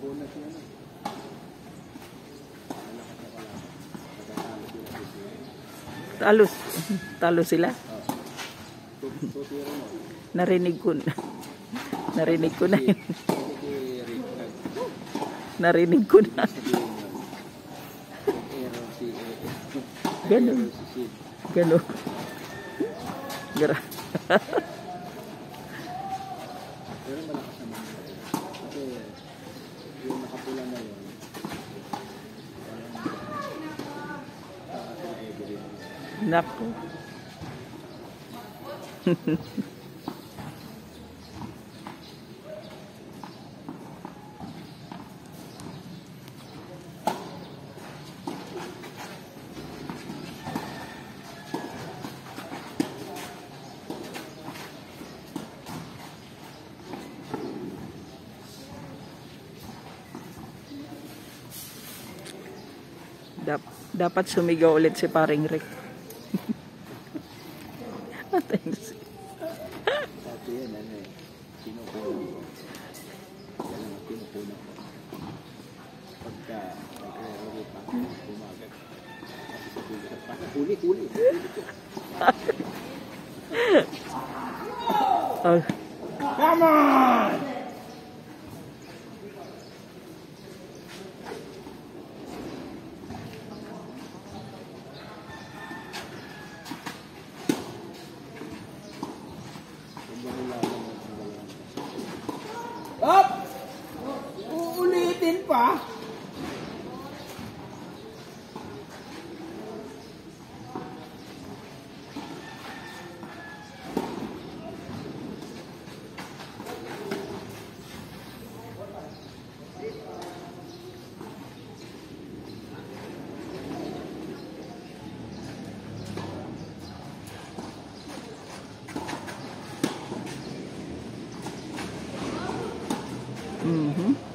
Pala. Pagkatalo sila. Narinig ko na. Narinig ko na Narinig ko na. Ganun. Gano'n. Gra. Pero malakas naman. Kasi yung nakapula na yun, parang Dap- dapat sumigaw ulit si paring Rick. Thanks. Dati yan, ano eh, kinukulang Mm-hmm.